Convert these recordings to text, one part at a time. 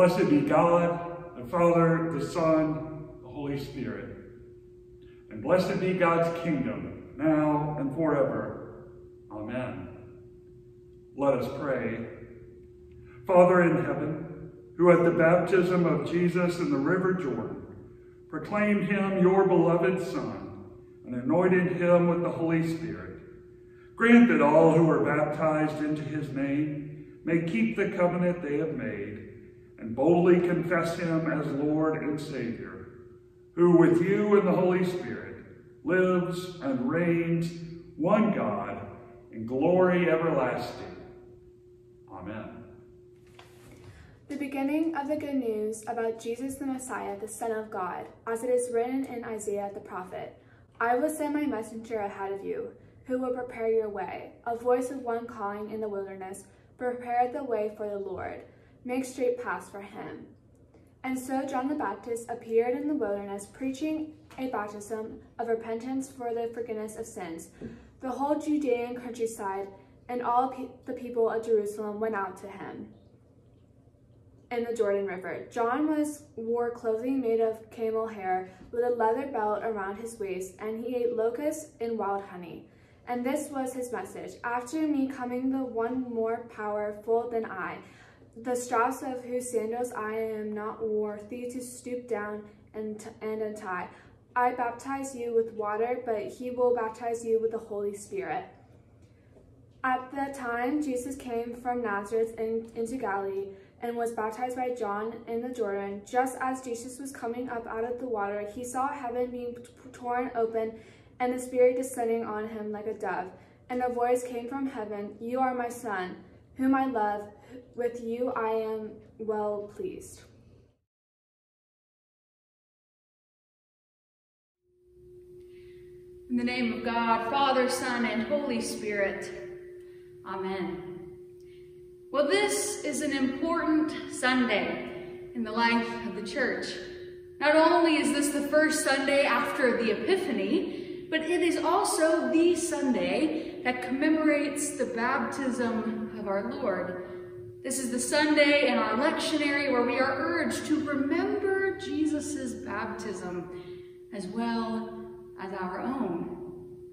Blessed be God, the Father, the Son, the Holy Spirit. And blessed be God's kingdom, now and forever. Amen. Let us pray. Father in heaven, who at the baptism of Jesus in the river Jordan proclaimed him your beloved Son and anointed him with the Holy Spirit, grant that all who are baptized into his name may keep the covenant they have made and boldly confess him as Lord and Savior, who with you and the Holy Spirit lives and reigns one God in glory everlasting. Amen. The beginning of the good news about Jesus the Messiah, the Son of God, as it is written in Isaiah the prophet, I will send my messenger ahead of you, who will prepare your way, a voice of one calling in the wilderness, prepare the way for the Lord make straight paths for him. And so John the Baptist appeared in the wilderness, preaching a baptism of repentance for the forgiveness of sins. The whole Judean countryside and all pe the people of Jerusalem went out to him in the Jordan River. John was wore clothing made of camel hair with a leather belt around his waist, and he ate locusts and wild honey. And this was his message, After me coming the one more powerful than I, the straps of whose sandals I am not worthy to stoop down and, and untie. I baptize you with water, but he will baptize you with the Holy Spirit. At the time, Jesus came from Nazareth in, into Galilee and was baptized by John in the Jordan. Just as Jesus was coming up out of the water, he saw heaven being torn open and the Spirit descending on him like a dove. And a voice came from heaven, You are my Son, whom I love. With you I am well pleased. In the name of God, Father, Son, and Holy Spirit. Amen. Well, this is an important Sunday in the life of the church. Not only is this the first Sunday after the Epiphany, but it is also the Sunday that commemorates the baptism of our Lord. This is the Sunday in our lectionary where we are urged to remember Jesus' baptism as well as our own.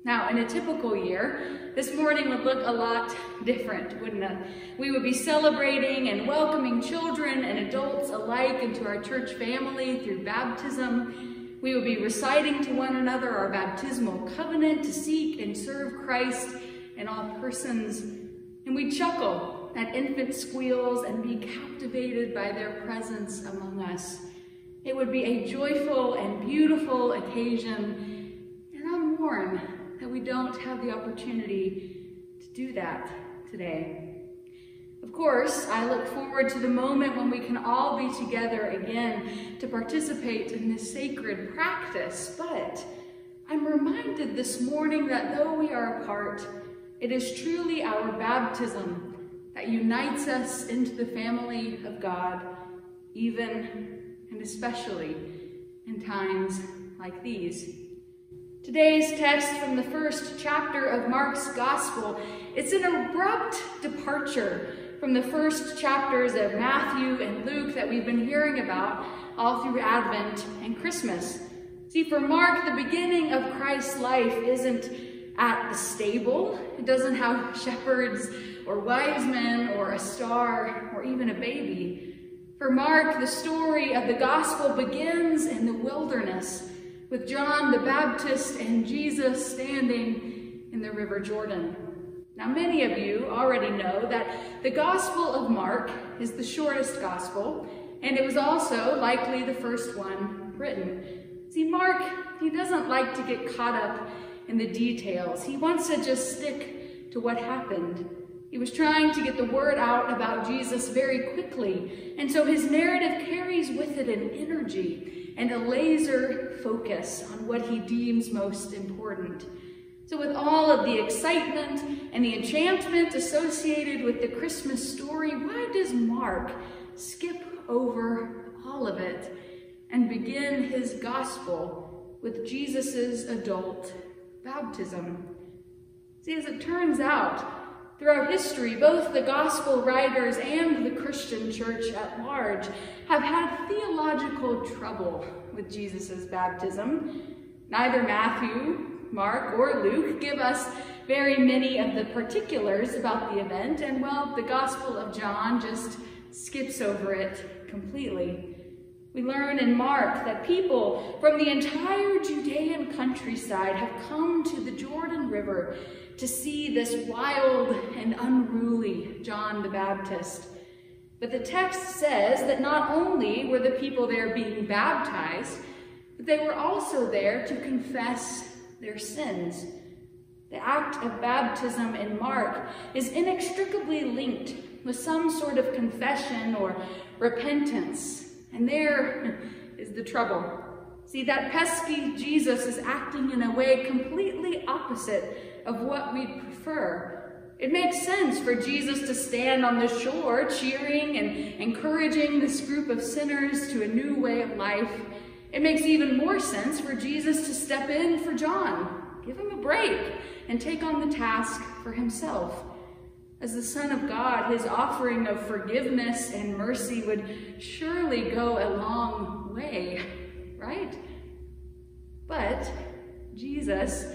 Now, in a typical year, this morning would look a lot different, wouldn't it? We would be celebrating and welcoming children and adults alike into our church family through baptism. We would be reciting to one another our baptismal covenant to seek and serve Christ in all persons. And we chuckle at infant squeals and be captivated by their presence among us. It would be a joyful and beautiful occasion, and I'm mourn that we don't have the opportunity to do that today. Of course, I look forward to the moment when we can all be together again to participate in this sacred practice, but I'm reminded this morning that though we are apart, it is truly our baptism that unites us into the family of God, even and especially in times like these. Today's text from the first chapter of Mark's Gospel, it's an abrupt departure from the first chapters of Matthew and Luke that we've been hearing about all through Advent and Christmas. See, for Mark, the beginning of Christ's life isn't at the stable. It doesn't have shepherds or wise men or a star or even a baby. For Mark, the story of the gospel begins in the wilderness with John the Baptist and Jesus standing in the River Jordan. Now, many of you already know that the Gospel of Mark is the shortest gospel, and it was also likely the first one written. See, Mark, he doesn't like to get caught up in the details. He wants to just stick to what happened. He was trying to get the word out about Jesus very quickly, and so his narrative carries with it an energy and a laser focus on what he deems most important. So with all of the excitement and the enchantment associated with the Christmas story, why does Mark skip over all of it and begin his gospel with Jesus's adult baptism. See, as it turns out, Throughout history, both the gospel writers and the Christian church at large have had theological trouble with Jesus' baptism. Neither Matthew, Mark, or Luke give us very many of the particulars about the event, and well, the Gospel of John just skips over it completely. We learn in Mark that people from the entire Judean countryside have come to the Jordan River to see this wild and unruly John the Baptist. But the text says that not only were the people there being baptized, but they were also there to confess their sins. The act of baptism in Mark is inextricably linked with some sort of confession or repentance. And there is the trouble. See, that pesky Jesus is acting in a way completely opposite of what we'd prefer. It makes sense for Jesus to stand on the shore cheering and encouraging this group of sinners to a new way of life. It makes even more sense for Jesus to step in for John, give him a break, and take on the task for himself. As the Son of God, his offering of forgiveness and mercy would surely go a long way, right? But Jesus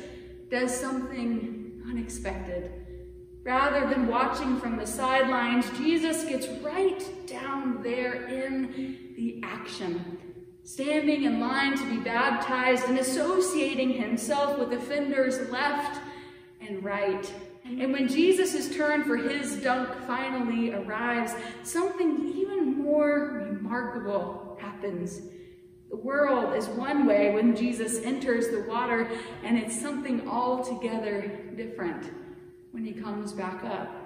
does something unexpected. Rather than watching from the sidelines, Jesus gets right down there in the action, standing in line to be baptized and associating himself with offenders left and right and when Jesus' turn for his dunk finally arrives, something even more remarkable happens. The world is one way when Jesus enters the water, and it's something altogether different when he comes back up.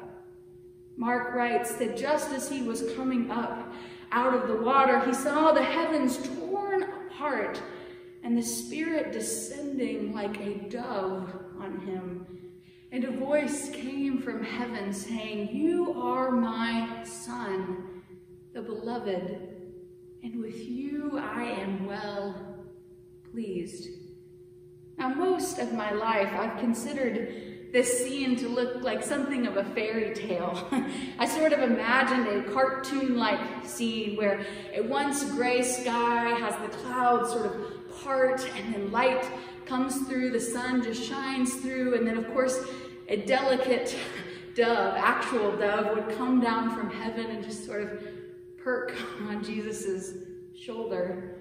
Mark writes that just as he was coming up out of the water, he saw the heavens torn apart and the Spirit descending like a dove on him. And a voice came from heaven saying, You are my son, the beloved, and with you I am well pleased. Now, most of my life, I've considered this scene to look like something of a fairy tale. I sort of imagined a cartoon-like scene where a once gray sky has the clouds sort of part and then light comes through, the sun just shines through, and then of course a delicate dove, actual dove, would come down from heaven and just sort of perk on Jesus's shoulder.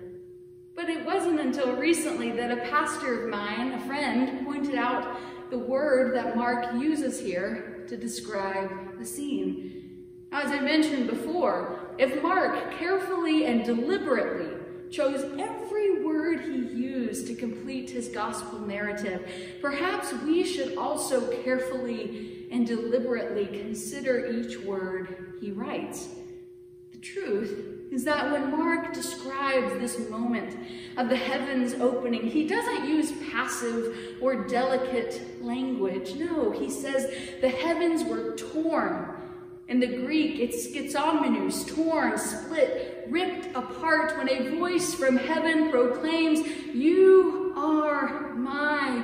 But it wasn't until recently that a pastor of mine, a friend, pointed out the word that Mark uses here to describe the scene. As I mentioned before, if Mark carefully and deliberately chose every word he used to complete his gospel narrative. Perhaps we should also carefully and deliberately consider each word he writes. The truth is that when Mark describes this moment of the heavens opening, he doesn't use passive or delicate language. No, he says the heavens were torn in the Greek, it's schizomenus, torn, split, ripped apart when a voice from heaven proclaims, You are my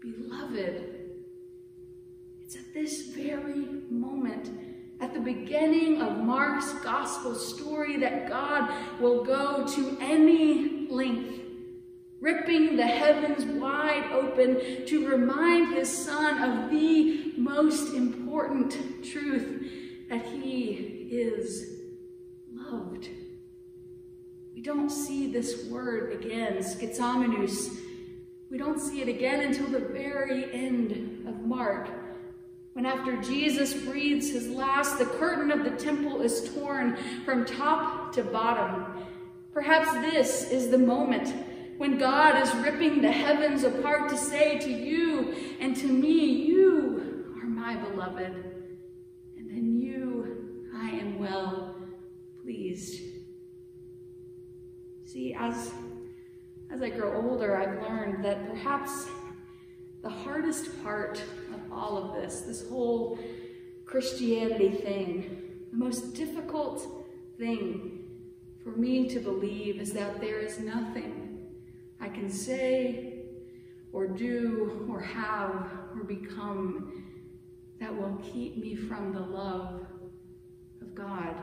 beloved. It's at this very moment, at the beginning of Mark's gospel story, that God will go to any length ripping the heavens wide open to remind his son of the most important truth that he is loved. We don't see this word again, schizomenus. We don't see it again until the very end of Mark, when after Jesus breathes his last, the curtain of the temple is torn from top to bottom. Perhaps this is the moment when God is ripping the heavens apart to say to you and to me, you are my beloved, and you I am well pleased. See, as, as I grow older, I've learned that perhaps the hardest part of all of this, this whole Christianity thing, the most difficult thing for me to believe is that there is nothing I can say or do or have or become that will keep me from the love of God.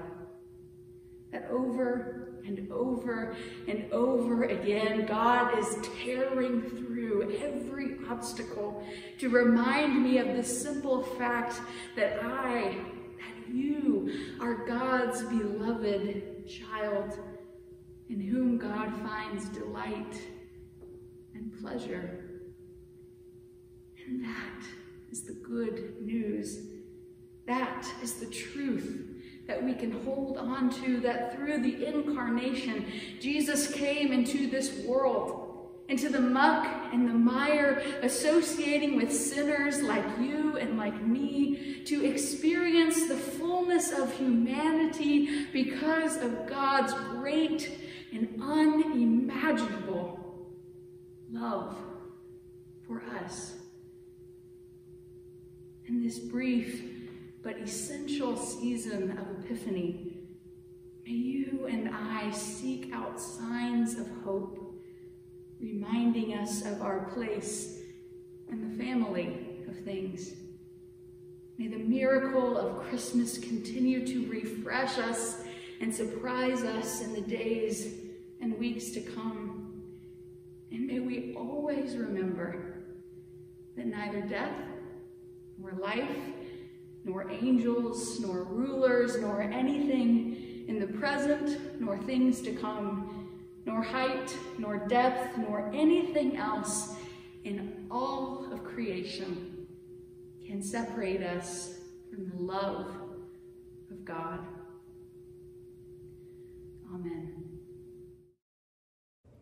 That over and over and over again, God is tearing through every obstacle to remind me of the simple fact that I, that you, are God's beloved child in whom God finds delight and pleasure. And that is the good news. That is the truth that we can hold on to, that through the incarnation, Jesus came into this world, into the muck and the mire, associating with sinners like you and like me, to experience the fullness of humanity because of God's great and unimaginable love for us. In this brief but essential season of Epiphany, may you and I seek out signs of hope, reminding us of our place in the family of things. May the miracle of Christmas continue to refresh us and surprise us in the days and weeks to come. And may we always remember that neither death nor life, nor angels, nor rulers, nor anything in the present, nor things to come, nor height, nor depth, nor anything else in all of creation can separate us from the love of God. Amen.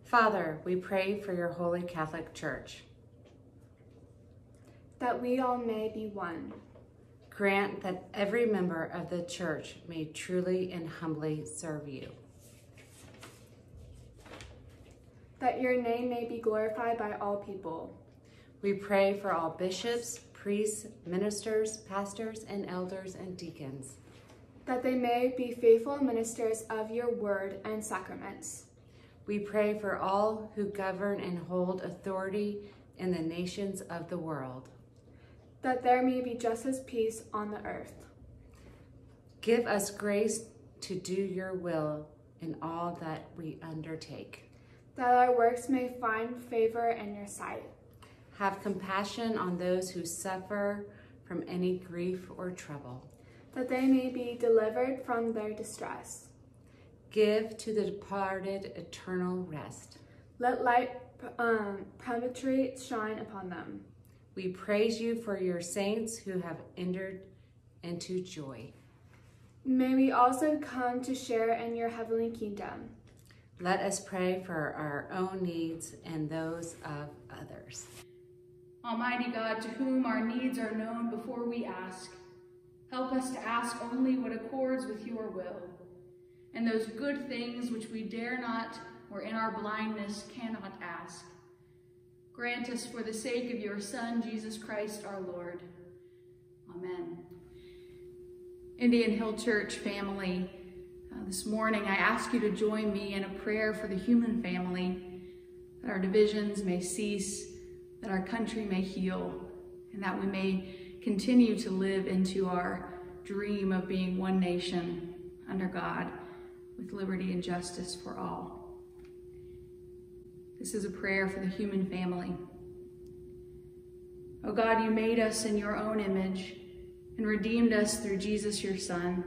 Father, we pray for your holy Catholic Church. That we all may be one. Grant that every member of the church may truly and humbly serve you. That your name may be glorified by all people. We pray for all bishops, priests, ministers, pastors, and elders and deacons that they may be faithful ministers of your word and sacraments. We pray for all who govern and hold authority in the nations of the world. That there may be justice, peace on the earth. Give us grace to do your will in all that we undertake. That our works may find favor in your sight. Have compassion on those who suffer from any grief or trouble that they may be delivered from their distress. Give to the departed eternal rest. Let light um, penetrate, shine upon them. We praise you for your saints who have entered into joy. May we also come to share in your heavenly kingdom. Let us pray for our own needs and those of others. Almighty God, to whom our needs are known before we ask, Help us to ask only what accords with your will, and those good things which we dare not or in our blindness cannot ask. Grant us for the sake of your Son, Jesus Christ our Lord. Amen. Indian Hill Church family, uh, this morning I ask you to join me in a prayer for the human family, that our divisions may cease, that our country may heal, and that we may continue to live into our dream of being one nation under God with liberty and justice for all. This is a prayer for the human family. Oh God, you made us in your own image and redeemed us through Jesus, your Son.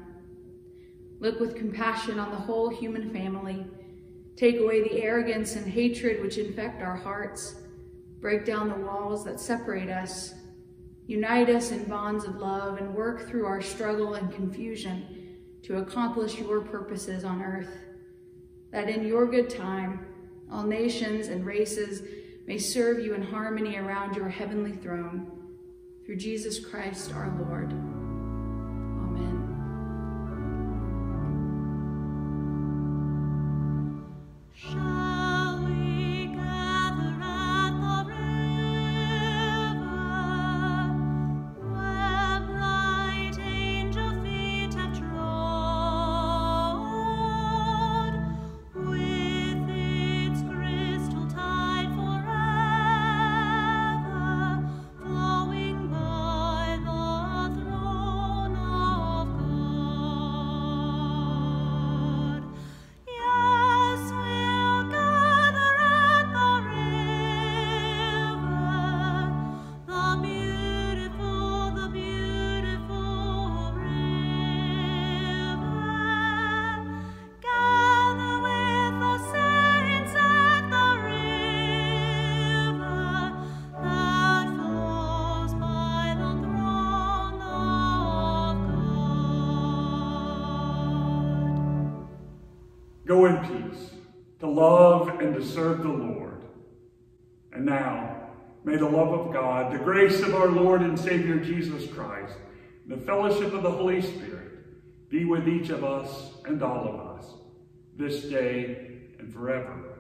Look with compassion on the whole human family. Take away the arrogance and hatred which infect our hearts. Break down the walls that separate us Unite us in bonds of love and work through our struggle and confusion to accomplish your purposes on earth, that in your good time, all nations and races may serve you in harmony around your heavenly throne. Through Jesus Christ our Lord. To serve the Lord. And now, may the love of God, the grace of our Lord and Savior Jesus Christ, the fellowship of the Holy Spirit be with each of us and all of us this day and forever.